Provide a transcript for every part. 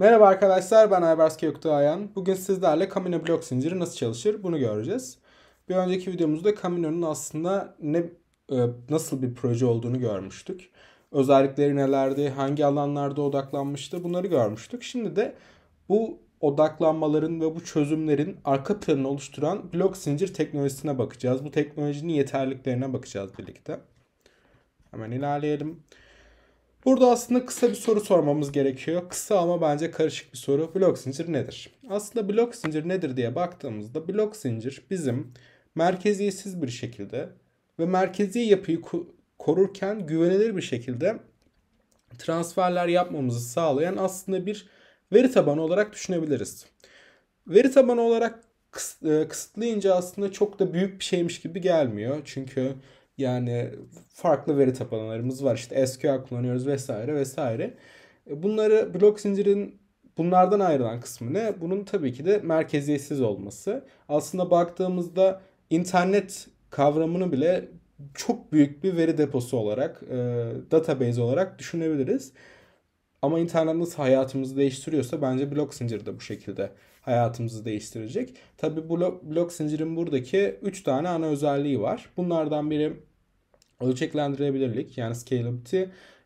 Merhaba arkadaşlar ben Aybars Köktüayan. Bugün sizlerle Camino blok zinciri nasıl çalışır bunu göreceğiz. Bir önceki videomuzda Camino'nun aslında ne e, nasıl bir proje olduğunu görmüştük. Özellikleri nelerdi, hangi alanlarda odaklanmıştı bunları görmüştük. Şimdi de bu odaklanmaların ve bu çözümlerin arka planını oluşturan blok zincir teknolojisine bakacağız. Bu teknolojinin yeterliliklerine bakacağız birlikte. Hemen ilerleyelim. Burada aslında kısa bir soru sormamız gerekiyor. Kısa ama bence karışık bir soru. Blok zincir nedir? Aslında blok zincir nedir diye baktığımızda blok zincir bizim merkeziyetsiz bir şekilde ve merkezi yapıyı korurken güvenilir bir şekilde transferler yapmamızı sağlayan aslında bir veri tabanı olarak düşünebiliriz. Veri tabanı olarak e, kısıtlayınca aslında çok da büyük bir şeymiş gibi gelmiyor. Çünkü yani farklı veri tabanlarımız var. İşte SQL kullanıyoruz vesaire vesaire. E, bunları blok zincirin bunlardan ayrılan kısmı ne? Bunun tabii ki de merkeziyetsiz olması. Aslında baktığımızda internet kavramını bile çok büyük bir veri deposu olarak, e, database olarak düşünebiliriz. Ama internet nasıl hayatımızı değiştiriyorsa bence blok zinciri de bu şekilde hayatımızı değiştirecek. Tabii blok, blok zincirin buradaki 3 tane ana özelliği var. Bunlardan biri ölçeklendirebilirlik yani scalability,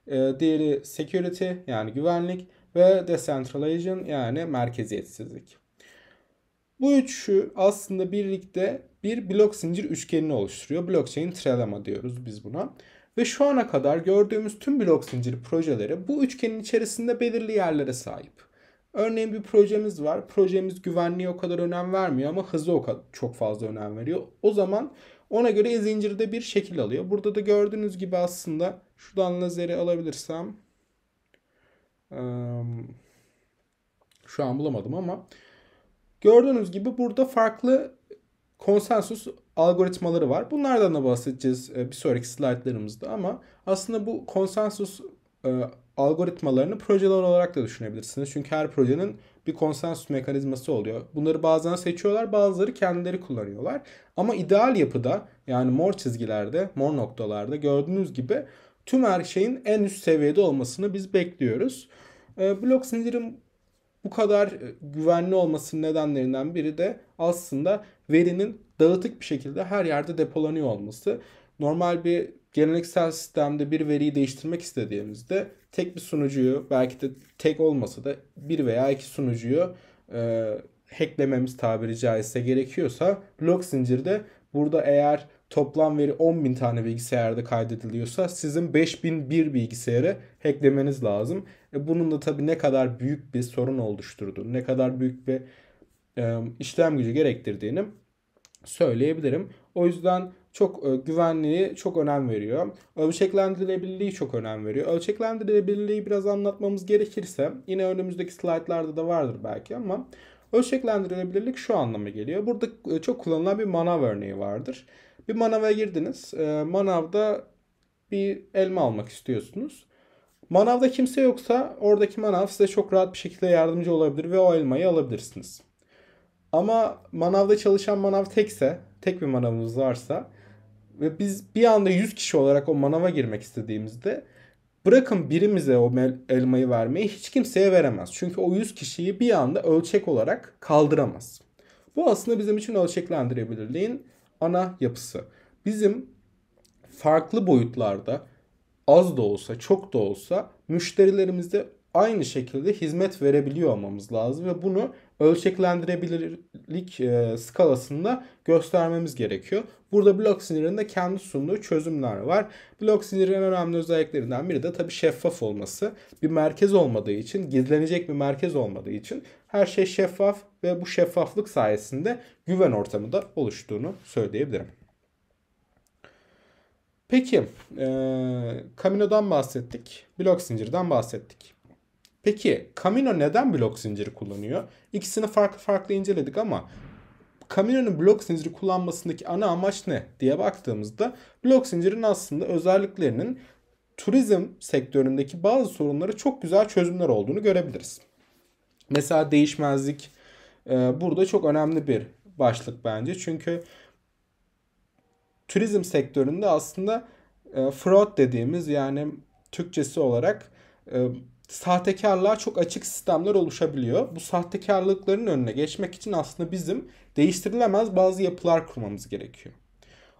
e, diğeri security yani güvenlik ve decentralization yani merkeziyetsizlik. Bu üçü aslında birlikte bir blok zincir üçgenini oluşturuyor. Blockchain trilemma diyoruz biz buna. Ve şu ana kadar gördüğümüz tüm blok zinciri projeleri bu üçgenin içerisinde belirli yerlere sahip. Örneğin bir projemiz var. Projemiz güvenliğe o kadar önem vermiyor ama hızı o kadar çok fazla önem veriyor. O zaman ona göre zincirde bir şekil alıyor. Burada da gördüğünüz gibi aslında şuradan lazeri alabilirsem şu an bulamadım ama gördüğünüz gibi burada farklı konsensus algoritmaları var. Bunlardan da bahsedeceğiz bir sonraki slaytlarımızda ama aslında bu konsensus algoritmalarını projeler olarak da düşünebilirsiniz. Çünkü her projenin bir konsensus mekanizması oluyor. Bunları bazen seçiyorlar, bazıları kendileri kullanıyorlar. Ama ideal yapıda yani mor çizgilerde, mor noktalarda gördüğünüz gibi tüm her şeyin en üst seviyede olmasını biz bekliyoruz. E, blok zincirin bu kadar e, güvenli olmasının nedenlerinden biri de aslında verinin dağıtık bir şekilde her yerde depolanıyor olması. Normal bir geleneksel sistemde bir veriyi değiştirmek istediğimizde tek bir sunucuyu belki de tek olmasa da bir veya iki sunucuyu e, hacklememiz tabiri caizse gerekiyorsa blok zincirde burada eğer toplam veri 10.000 tane bilgisayarda kaydediliyorsa sizin 5001 bilgisayarı hacklemeniz lazım. E bunun da tabii ne kadar büyük bir sorun oluşturduğunu, ne kadar büyük bir e, işlem gücü gerektirdiğini söyleyebilirim. O yüzden çok e, güvenliği çok önem veriyor. Ölçeklendirilebilirliği çok önem veriyor. Ölçeklendirilebilirliği biraz anlatmamız gerekirse yine önümüzdeki slaytlarda da vardır belki ama ölçeklendirilebilirlik şu anlama geliyor. Burada e, çok kullanılan bir manav örneği vardır. Bir manava girdiniz. E, manavda bir elma almak istiyorsunuz. Manavda kimse yoksa oradaki manav size çok rahat bir şekilde yardımcı olabilir ve o elmayı alabilirsiniz. Ama manavda çalışan manav tekse, tek bir manavımız varsa ve biz bir anda 100 kişi olarak o manava girmek istediğimizde bırakın birimize o elmayı vermeyi hiç kimseye veremez. Çünkü o 100 kişiyi bir anda ölçek olarak kaldıramaz. Bu aslında bizim için ölçeklendirebilirliğin ana yapısı. Bizim farklı boyutlarda az da olsa çok da olsa müşterilerimize aynı şekilde hizmet verebiliyor olmamız lazım ve bunu ölçeklendirebilirlik e, skalasında göstermemiz gerekiyor. Burada blok sinirinde kendi sunduğu çözümler var. Blok sinirin önemli özelliklerinden biri de tabii şeffaf olması. Bir merkez olmadığı için, gizlenecek bir merkez olmadığı için her şey şeffaf ve bu şeffaflık sayesinde güven ortamı da oluştuğunu söyleyebilirim. Peki, e, Camino'dan bahsettik, blok zincirden bahsettik. Peki Camino neden blok zinciri kullanıyor? İkisini farklı farklı inceledik ama Camino'nun blok zinciri kullanmasındaki ana amaç ne diye baktığımızda blok zincirin aslında özelliklerinin turizm sektöründeki bazı sorunları çok güzel çözümler olduğunu görebiliriz. Mesela değişmezlik e, burada çok önemli bir başlık bence. Çünkü turizm sektöründe aslında e, fraud dediğimiz yani Türkçesi olarak e, sahtekarlığa çok açık sistemler oluşabiliyor. Bu sahtekarlıkların önüne geçmek için aslında bizim değiştirilemez bazı yapılar kurmamız gerekiyor.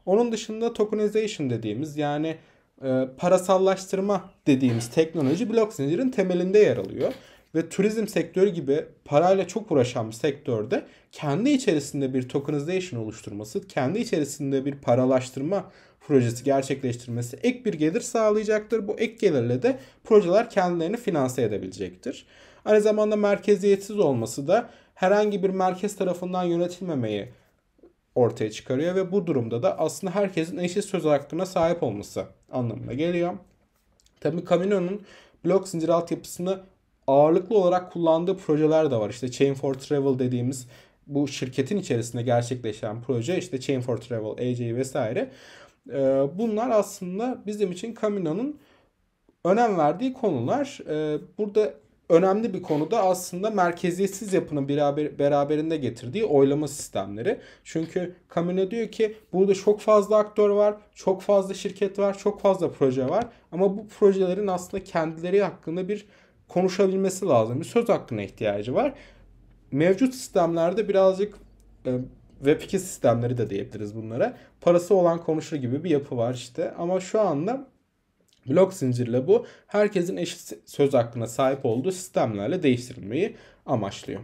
Onun dışında tokenization dediğimiz yani e, parasallaştırma dediğimiz teknoloji blok zincirin temelinde yer alıyor. Ve turizm sektörü gibi parayla çok uğraşan bir sektörde kendi içerisinde bir tokenization oluşturması, kendi içerisinde bir paralaştırma projesi gerçekleştirmesi ek bir gelir sağlayacaktır. Bu ek gelirle de projeler kendilerini finanse edebilecektir. Aynı zamanda merkeziyetsiz olması da herhangi bir merkez tarafından yönetilmemeyi ortaya çıkarıyor ve bu durumda da aslında herkesin eşit söz hakkına sahip olması anlamına geliyor. Tabii Camino'nun blok zincir altyapısını ağırlıklı olarak kullandığı projeler de var. İşte Chain for Travel dediğimiz bu şirketin içerisinde gerçekleşen proje işte Chain for Travel, AJ vesaire. Ee, bunlar aslında bizim için Camino'nun önem verdiği konular. Ee, burada önemli bir konu da aslında merkeziyetsiz yapının beraber, beraberinde getirdiği oylama sistemleri. Çünkü Camino diyor ki burada çok fazla aktör var, çok fazla şirket var, çok fazla proje var. Ama bu projelerin aslında kendileri hakkında bir konuşabilmesi lazım. Bir söz hakkına ihtiyacı var. Mevcut sistemlerde birazcık e, Web2 sistemleri de diyebiliriz bunlara. Parası olan konuşur gibi bir yapı var işte. Ama şu anda blok zincirle bu herkesin eşit söz hakkına sahip olduğu sistemlerle değiştirilmeyi amaçlıyor.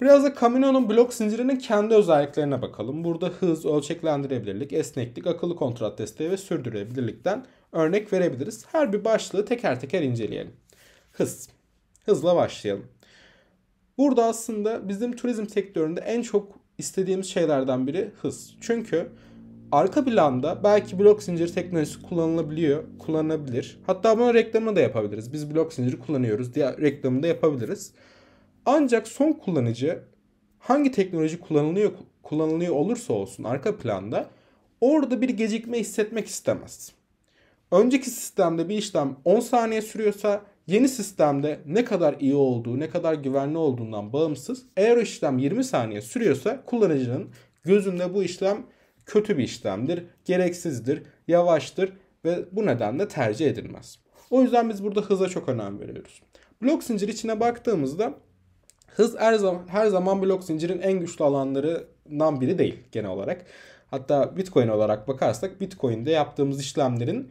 Biraz da Camino'nun blok zincirinin kendi özelliklerine bakalım. Burada hız, ölçeklendirebilirlik, esneklik, akıllı kontrat desteği ve sürdürülebilirlikten örnek verebiliriz. Her bir başlığı teker teker inceleyelim. Hız. Hızla başlayalım. Burada aslında bizim turizm sektöründe en çok istediğimiz şeylerden biri hız. Çünkü arka planda belki blok zinciri teknolojisi kullanılabiliyor, kullanılabilir. Hatta bunun reklamını da yapabiliriz. Biz blok zinciri kullanıyoruz diye reklamını da yapabiliriz. Ancak son kullanıcı hangi teknoloji kullanılıyor kullanılıyor olursa olsun arka planda orada bir gecikme hissetmek istemez. Önceki sistemde bir işlem 10 saniye sürüyorsa yeni sistemde ne kadar iyi olduğu, ne kadar güvenli olduğundan bağımsız eğer o işlem 20 saniye sürüyorsa kullanıcının gözünde bu işlem kötü bir işlemdir, gereksizdir, yavaştır ve bu nedenle tercih edilmez. O yüzden biz burada hıza çok önem veriyoruz. Blok zincir içine baktığımızda hız her zaman, her zaman blok zincirin en güçlü alanlarından biri değil genel olarak. Hatta Bitcoin olarak bakarsak Bitcoin'de yaptığımız işlemlerin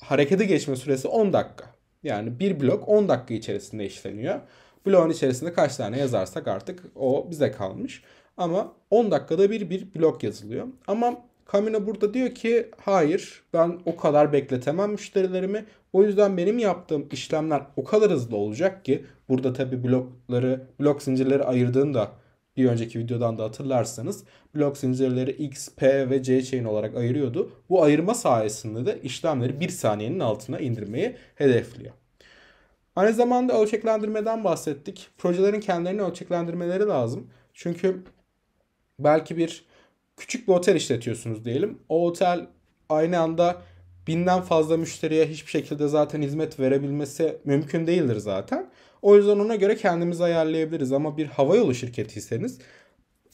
harekete geçme süresi 10 dakika. Yani bir blok 10 dakika içerisinde işleniyor. Bloğun içerisinde kaç tane yazarsak artık o bize kalmış. Ama 10 dakikada bir bir blok yazılıyor. Ama Camino burada diyor ki hayır ben o kadar bekletemem müşterilerimi. O yüzden benim yaptığım işlemler o kadar hızlı olacak ki burada tabi blokları blok zincirleri ayırdığında bir önceki videodan da hatırlarsanız blok zincirleri X, P ve C chain olarak ayırıyordu. Bu ayırma sayesinde de işlemleri bir saniyenin altına indirmeyi hedefliyor. Aynı zamanda ölçeklendirmeden bahsettik. Projelerin kendilerini ölçeklendirmeleri lazım. Çünkü belki bir küçük bir otel işletiyorsunuz diyelim. O otel aynı anda binden fazla müşteriye hiçbir şekilde zaten hizmet verebilmesi mümkün değildir zaten. O yüzden ona göre kendimizi ayarlayabiliriz. Ama bir havayolu şirketiyseniz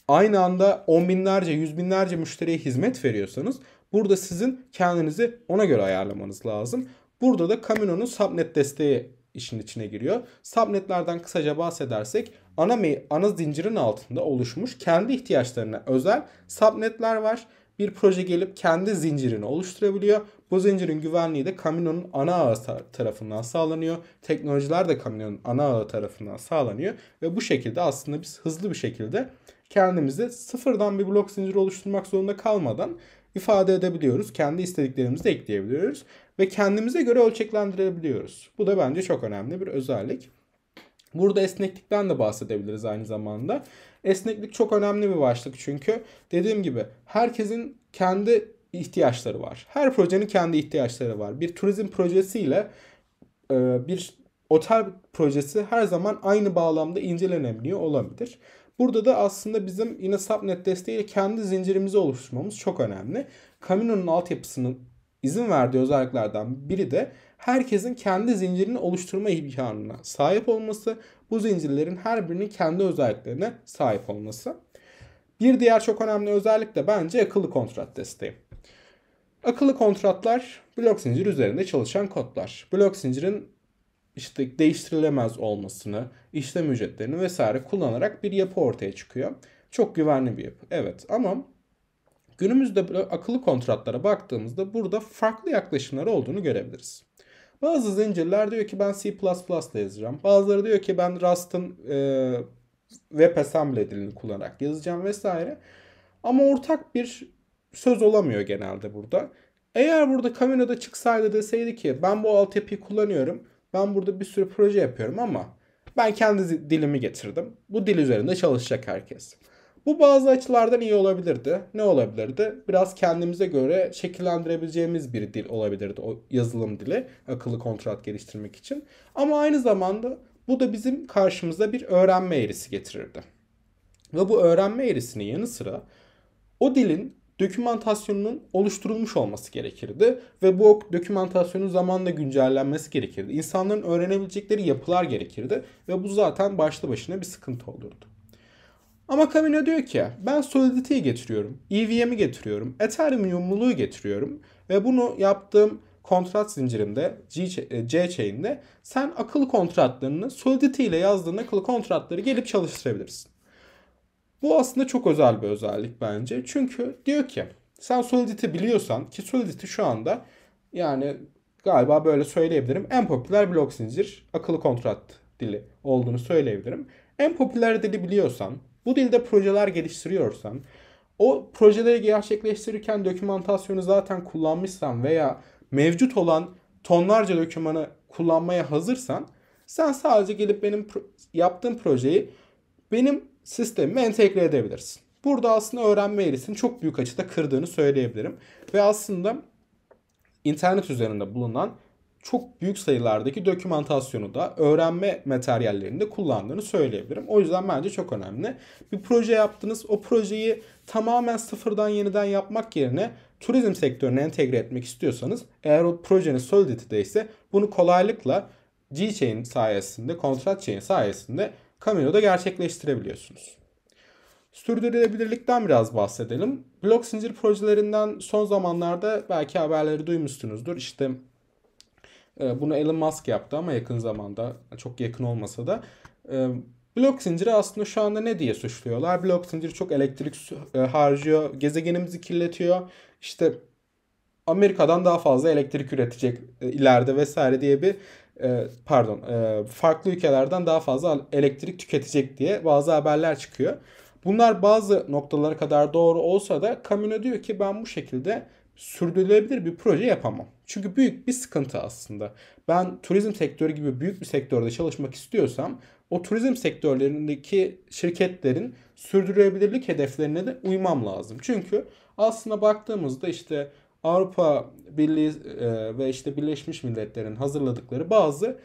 aynı anda on binlerce, yüz binlerce müşteriye hizmet veriyorsanız burada sizin kendinizi ona göre ayarlamanız lazım. Burada da Camino'nun subnet desteği işin içine giriyor. Subnetlerden kısaca bahsedersek ana ana zincirin altında oluşmuş kendi ihtiyaçlarına özel subnetler var. Bir proje gelip kendi zincirini oluşturabiliyor. Bu zincirin güvenliği de Camino'nun ana ağı tarafından sağlanıyor. Teknolojiler de Camino'nun ana ağı tarafından sağlanıyor. Ve bu şekilde aslında biz hızlı bir şekilde kendimizi sıfırdan bir blok zinciri oluşturmak zorunda kalmadan ifade edebiliyoruz. Kendi istediklerimizi de ekleyebiliyoruz. Ve kendimize göre ölçeklendirebiliyoruz. Bu da bence çok önemli bir özellik. Burada esneklikten de bahsedebiliriz aynı zamanda. Esneklik çok önemli bir başlık çünkü dediğim gibi herkesin kendi ihtiyaçları var. Her projenin kendi ihtiyaçları var. Bir turizm projesiyle e, bir otel projesi her zaman aynı bağlamda incelenebiliyor olabilir. Burada da aslında bizim yine subnet desteğiyle kendi zincirimizi oluşturmamız çok önemli. Camino'nun altyapısının izin verdiği özelliklerden biri de herkesin kendi zincirini oluşturma imkanına sahip olması, bu zincirlerin her birinin kendi özelliklerine sahip olması. Bir diğer çok önemli özellik de bence akıllı kontrat desteği. Akıllı kontratlar blok zincir üzerinde çalışan kodlar. Blok zincirin işte değiştirilemez olmasını, işlem ücretlerini vesaire kullanarak bir yapı ortaya çıkıyor. Çok güvenli bir yapı. Evet ama günümüzde akıllı kontratlara baktığımızda burada farklı yaklaşımlar olduğunu görebiliriz. Bazı zincirler diyor ki ben C++ ile yazacağım. Bazıları diyor ki ben Rust'ın e, WebAssembly dilini kullanarak yazacağım vesaire. Ama ortak bir söz olamıyor genelde burada. Eğer burada Camino'da çıksaydı deseydi ki ben bu altyapıyı kullanıyorum. Ben burada bir sürü proje yapıyorum ama ben kendi dilimi getirdim. Bu dil üzerinde çalışacak herkes. Bu bazı açılardan iyi olabilirdi. Ne olabilirdi? Biraz kendimize göre şekillendirebileceğimiz bir dil olabilirdi o yazılım dili akıllı kontrat geliştirmek için. Ama aynı zamanda bu da bizim karşımıza bir öğrenme eğrisi getirirdi. Ve bu öğrenme eğrisinin yanı sıra o dilin dokümantasyonunun oluşturulmuş olması gerekirdi ve bu dokümantasyonun zamanla güncellenmesi gerekirdi. İnsanların öğrenebilecekleri yapılar gerekirdi ve bu zaten başlı başına bir sıkıntı olurdu. Ama Camino diyor ki ben Solidity'yi getiriyorum, EVM'i getiriyorum, Ethereum uyumluluğu getiriyorum ve bunu yaptığım kontrat zincirimde C-Chain'de sen akıllı kontratlarını Solidity ile yazdığın akıllı kontratları gelip çalıştırabilirsin. Bu aslında çok özel bir özellik bence. Çünkü diyor ki sen Solidity biliyorsan ki Solidity şu anda yani galiba böyle söyleyebilirim. En popüler blok zincir akıllı kontrat dili olduğunu söyleyebilirim. En popüler dili biliyorsan, bu dilde projeler geliştiriyorsan, o projeleri gerçekleştirirken dokümantasyonu zaten kullanmışsan veya mevcut olan tonlarca dokümanı kullanmaya hazırsan sen sadece gelip benim yaptığım projeyi benim sistemime entegre edebilirsin. Burada aslında öğrenme eğrisini çok büyük açıda kırdığını söyleyebilirim. Ve aslında internet üzerinde bulunan çok büyük sayılardaki dokümantasyonu da öğrenme materyallerinde kullandığını söyleyebilirim. O yüzden bence çok önemli. Bir proje yaptınız. O projeyi tamamen sıfırdan yeniden yapmak yerine turizm sektörüne entegre etmek istiyorsanız eğer o projeniz Solidity'de ise bunu kolaylıkla G-Chain sayesinde, kontrat chain sayesinde Camino'da gerçekleştirebiliyorsunuz. Sürdürülebilirlikten biraz bahsedelim. Blok zincir projelerinden son zamanlarda belki haberleri duymuşsunuzdur. İşte e, bunu Elon Musk yaptı ama yakın zamanda çok yakın olmasa da e, blok zinciri aslında şu anda ne diye suçluyorlar? Blok zinciri çok elektrik e, harcıyor, gezegenimizi kirletiyor. İşte Amerika'dan daha fazla elektrik üretecek ileride vesaire diye bir pardon farklı ülkelerden daha fazla elektrik tüketecek diye bazı haberler çıkıyor. Bunlar bazı noktalara kadar doğru olsa da Camino diyor ki ben bu şekilde sürdürülebilir bir proje yapamam. Çünkü büyük bir sıkıntı aslında. Ben turizm sektörü gibi büyük bir sektörde çalışmak istiyorsam o turizm sektörlerindeki şirketlerin sürdürülebilirlik hedeflerine de uymam lazım. Çünkü aslında baktığımızda işte Avrupa Birliği e, ve işte Birleşmiş Milletler'in hazırladıkları bazı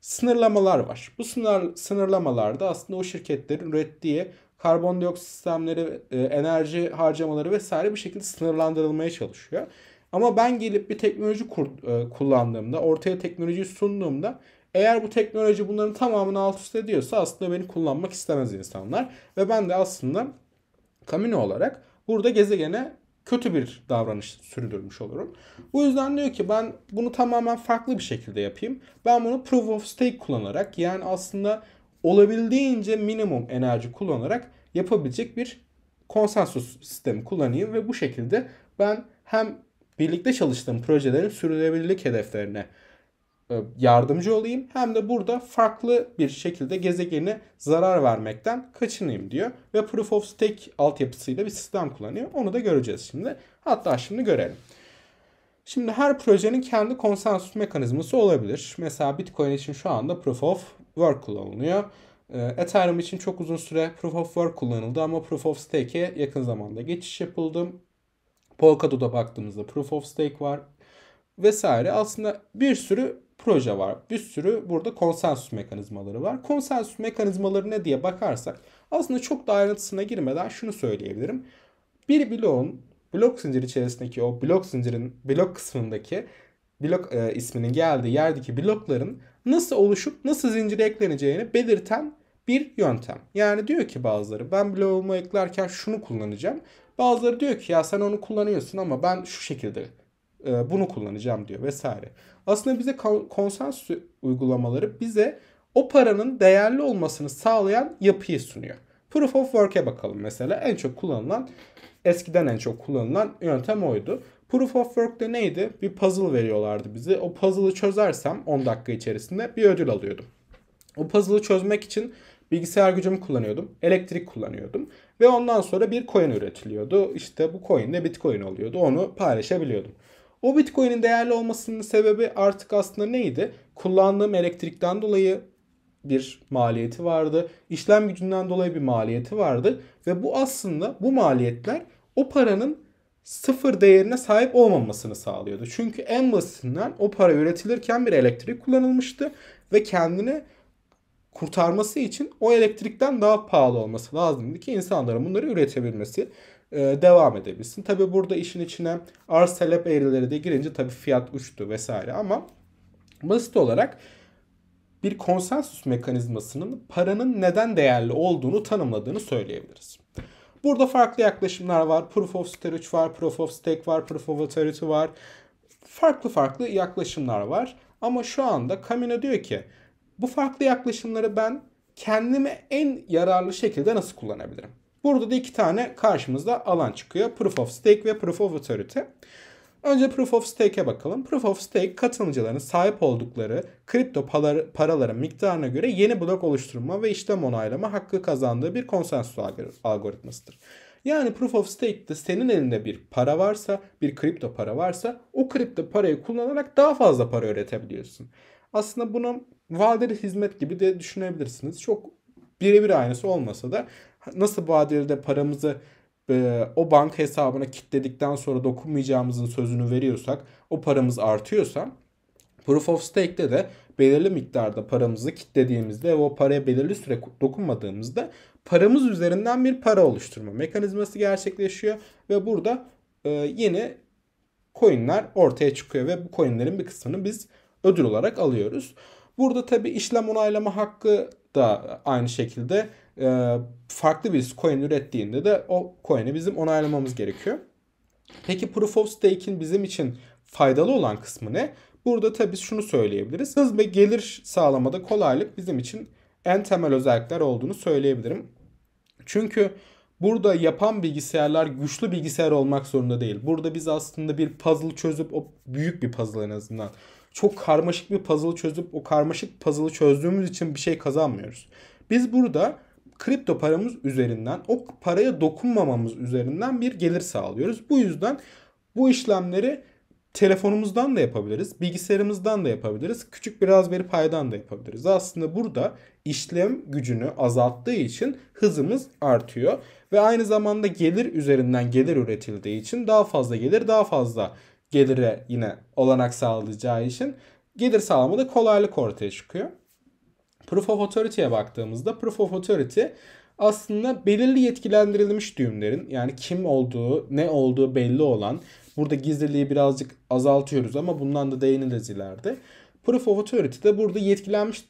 sınırlamalar var. Bu sınır sınırlamalarda aslında o şirketlerin ürettiği karbondioksit sistemleri, e, enerji harcamaları vesaire bir şekilde sınırlandırılmaya çalışıyor. Ama ben gelip bir teknoloji kur, e, kullandığımda, ortaya teknolojiyi sunduğumda eğer bu teknoloji bunların tamamını alt üst ediyorsa aslında beni kullanmak istemez insanlar. Ve ben de aslında Camino olarak burada gezegene kötü bir davranış sürdürmüş olurum. Bu yüzden diyor ki ben bunu tamamen farklı bir şekilde yapayım. Ben bunu proof of stake kullanarak yani aslında olabildiğince minimum enerji kullanarak yapabilecek bir konsensus sistemi kullanayım ve bu şekilde ben hem birlikte çalıştığım projelerin sürdürülebilirlik hedeflerine yardımcı olayım hem de burada farklı bir şekilde gezegene zarar vermekten kaçınayım diyor. Ve Proof of Stake altyapısıyla bir sistem kullanıyor. Onu da göreceğiz şimdi. Hatta şimdi görelim. Şimdi her projenin kendi konsensus mekanizması olabilir. Mesela Bitcoin için şu anda Proof of Work kullanılıyor. Ee, Ethereum için çok uzun süre Proof of Work kullanıldı ama Proof of Stake'e yakın zamanda geçiş yapıldı. Polkadot'a baktığımızda Proof of Stake var vesaire. Aslında bir sürü proje var. Bir sürü burada konsensus mekanizmaları var. Konsensus mekanizmaları ne diye bakarsak aslında çok da ayrıntısına girmeden şunu söyleyebilirim. Bir bloğun blok zincir içerisindeki o blok zincirin blok kısmındaki blok e, isminin geldiği yerdeki blokların nasıl oluşup nasıl zincire ekleneceğini belirten bir yöntem. Yani diyor ki bazıları ben bloğumu eklerken şunu kullanacağım. Bazıları diyor ki ya sen onu kullanıyorsun ama ben şu şekilde bunu kullanacağım diyor vesaire. Aslında bize konsensus uygulamaları bize o paranın değerli olmasını sağlayan yapıyı sunuyor. Proof of Work'e bakalım mesela. En çok kullanılan, eskiden en çok kullanılan yöntem oydu. Proof of Work'te neydi? Bir puzzle veriyorlardı bize. O puzzle'ı çözersem 10 dakika içerisinde bir ödül alıyordum. O puzzle'ı çözmek için bilgisayar gücümü kullanıyordum. Elektrik kullanıyordum. Ve ondan sonra bir coin üretiliyordu. İşte bu coin de bitcoin oluyordu. Onu paylaşabiliyordum. O bitcoin'in değerli olmasının sebebi artık aslında neydi? Kullandığım elektrikten dolayı bir maliyeti vardı. İşlem gücünden dolayı bir maliyeti vardı. Ve bu aslında bu maliyetler o paranın sıfır değerine sahip olmamasını sağlıyordu. Çünkü en basitinden o para üretilirken bir elektrik kullanılmıştı ve kendini kurtarması için o elektrikten daha pahalı olması lazımdı ki insanların bunları üretebilmesi devam edebilsin. Tabi burada işin içine arz talep eğrileri de girince tabi fiyat uçtu vesaire ama basit olarak bir konsensus mekanizmasının paranın neden değerli olduğunu tanımladığını söyleyebiliriz. Burada farklı yaklaşımlar var. Proof of Storage var, Proof of Stake var, Proof of Authority var. Farklı farklı yaklaşımlar var. Ama şu anda Camino diyor ki bu farklı yaklaşımları ben kendime en yararlı şekilde nasıl kullanabilirim? Burada da iki tane karşımızda alan çıkıyor. Proof of Stake ve Proof of Authority. Önce Proof of Stake'e bakalım. Proof of Stake katılımcıların sahip oldukları kripto paraların miktarına göre yeni blok oluşturma ve işlem onaylama hakkı kazandığı bir konsensus algoritmasıdır. Yani Proof of Stake'de senin elinde bir para varsa, bir kripto para varsa o kripto parayı kullanarak daha fazla para üretebiliyorsun. Aslında bunu vadeli hizmet gibi de düşünebilirsiniz. Çok birebir aynısı olmasa da nasıl vadeli paramızı e, o banka hesabına kilitledikten sonra dokunmayacağımızın sözünü veriyorsak o paramız artıyorsa Proof of Stake'de de belirli miktarda paramızı kilitlediğimizde ve o paraya belirli süre dokunmadığımızda paramız üzerinden bir para oluşturma mekanizması gerçekleşiyor ve burada e, yeni coinler ortaya çıkıyor ve bu coinlerin bir kısmını biz ödül olarak alıyoruz. Burada tabi işlem onaylama hakkı da aynı şekilde farklı bir coin ürettiğinde de o coin'i bizim onaylamamız gerekiyor. Peki Proof of Stake'in bizim için faydalı olan kısmı ne? Burada tabii şunu söyleyebiliriz. Hız ve gelir sağlamada kolaylık bizim için en temel özellikler olduğunu söyleyebilirim. Çünkü burada yapan bilgisayarlar güçlü bilgisayar olmak zorunda değil. Burada biz aslında bir puzzle çözüp o büyük bir puzzle en azından çok karmaşık bir puzzle çözüp o karmaşık puzzle'ı çözdüğümüz için bir şey kazanmıyoruz. Biz burada kripto paramız üzerinden o paraya dokunmamamız üzerinden bir gelir sağlıyoruz. Bu yüzden bu işlemleri telefonumuzdan da yapabiliriz, bilgisayarımızdan da yapabiliriz, küçük biraz veri paydan da yapabiliriz. Aslında burada işlem gücünü azalttığı için hızımız artıyor ve aynı zamanda gelir üzerinden gelir üretildiği için daha fazla gelir, daha fazla gelire yine olanak sağlayacağı için gelir sağlamada kolaylık ortaya çıkıyor. Proof of Authority'ye baktığımızda Proof of Authority aslında belirli yetkilendirilmiş düğümlerin yani kim olduğu, ne olduğu belli olan burada gizliliği birazcık azaltıyoruz ama bundan da değiniriz ileride. Proof of Authority de burada yetkilenmiş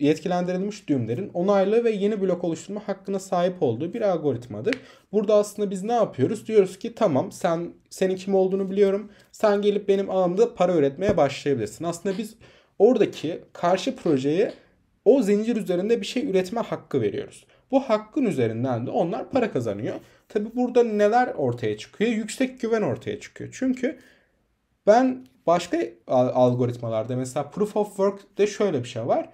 yetkilendirilmiş düğümlerin onaylı ve yeni blok oluşturma hakkına sahip olduğu bir algoritmadır. Burada aslında biz ne yapıyoruz? Diyoruz ki tamam sen senin kim olduğunu biliyorum. Sen gelip benim ağımda para üretmeye başlayabilirsin. Aslında biz oradaki karşı projeye o zincir üzerinde bir şey üretme hakkı veriyoruz. Bu hakkın üzerinden de onlar para kazanıyor. Tabi burada neler ortaya çıkıyor? Yüksek güven ortaya çıkıyor. Çünkü ben başka algoritmalarda mesela Proof of Work'te şöyle bir şey var.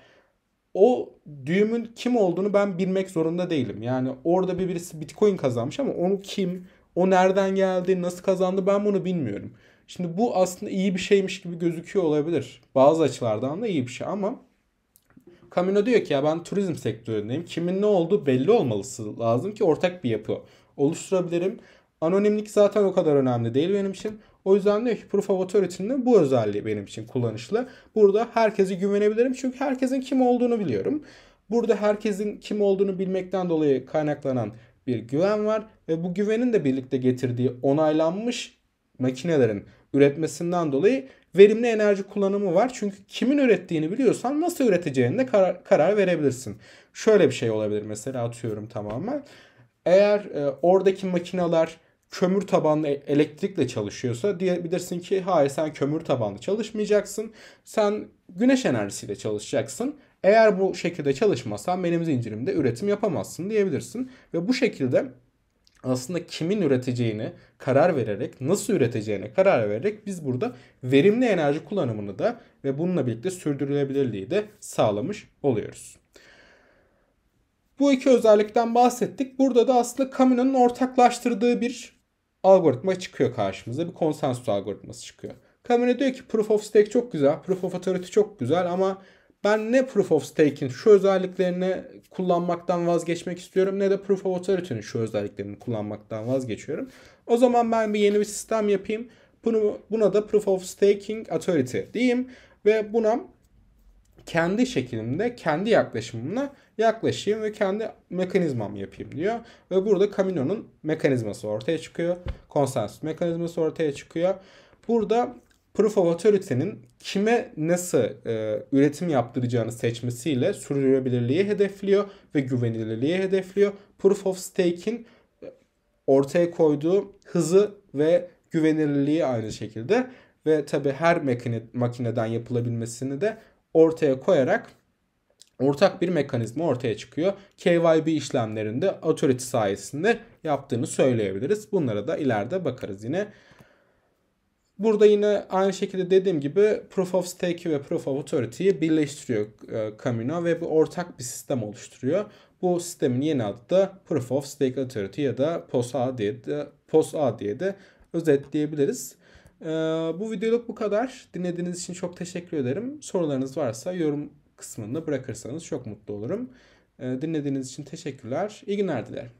O düğümün kim olduğunu ben bilmek zorunda değilim. Yani orada bir birisi Bitcoin kazanmış ama onu kim, o nereden geldi, nasıl kazandı ben bunu bilmiyorum. Şimdi bu aslında iyi bir şeymiş gibi gözüküyor olabilir. Bazı açılardan da iyi bir şey ama Camino diyor ki ya ben turizm sektöründeyim. Kimin ne olduğu belli olması lazım ki ortak bir yapı oluşturabilirim. Anonimlik zaten o kadar önemli değil benim için. O yüzden diyor ki Proof of Authority'nin bu özelliği benim için kullanışlı. Burada herkese güvenebilirim çünkü herkesin kim olduğunu biliyorum. Burada herkesin kim olduğunu bilmekten dolayı kaynaklanan bir güven var ve bu güvenin de birlikte getirdiği onaylanmış makinelerin üretmesinden dolayı verimli enerji kullanımı var. Çünkü kimin ürettiğini biliyorsan nasıl üreteceğini de karar, karar verebilirsin. Şöyle bir şey olabilir mesela atıyorum tamamen. Eğer e, oradaki makineler kömür tabanlı e- elektrikle çalışıyorsa diyebilirsin ki hayır sen kömür tabanlı çalışmayacaksın. Sen güneş enerjisiyle çalışacaksın. Eğer bu şekilde çalışmazsan benim zincirimde üretim yapamazsın diyebilirsin. Ve bu şekilde aslında kimin üreteceğini karar vererek, nasıl üreteceğine karar vererek biz burada verimli enerji kullanımını da ve bununla birlikte sürdürülebilirliği de sağlamış oluyoruz. Bu iki özellikten bahsettik. Burada da aslında Camino'nun ortaklaştırdığı bir algoritma çıkıyor karşımıza. Bir konsensus algoritması çıkıyor. Camino diyor ki Proof of Stake çok güzel, Proof of Authority çok güzel ama ben ne Proof of Stake'in şu özelliklerini kullanmaktan vazgeçmek istiyorum ne de Proof of Authority'nin şu özelliklerini kullanmaktan vazgeçiyorum. O zaman ben bir yeni bir sistem yapayım. Bunu, buna da Proof of Staking Authority diyeyim ve buna kendi şeklimde, kendi yaklaşımımla yaklaşayım ve kendi mekanizmam yapayım diyor. Ve burada Camino'nun mekanizması ortaya çıkıyor. Konsensus mekanizması ortaya çıkıyor. Burada Proof of Authority'nin kime nasıl e, üretim yaptıracağını seçmesiyle sürdürülebilirliği hedefliyor ve güvenilirliği hedefliyor. Proof of Stake'in e, ortaya koyduğu hızı ve güvenilirliği aynı şekilde ve tabi her makine, makineden yapılabilmesini de ortaya koyarak ortak bir mekanizma ortaya çıkıyor. KYB işlemlerinde authority sayesinde yaptığını söyleyebiliriz. Bunlara da ileride bakarız yine. Burada yine aynı şekilde dediğim gibi Proof of Stake ve Proof of Authority'yi birleştiriyor e, Camino ve bir ortak bir sistem oluşturuyor. Bu sistemin yeni adı da Proof of Stake Authority ya da POS-A diye de, POS-A diye de özetleyebiliriz. Ee, bu videoluk bu kadar. Dinlediğiniz için çok teşekkür ederim. Sorularınız varsa yorum kısmında bırakırsanız çok mutlu olurum. Ee, dinlediğiniz için teşekkürler. İyi günler dilerim.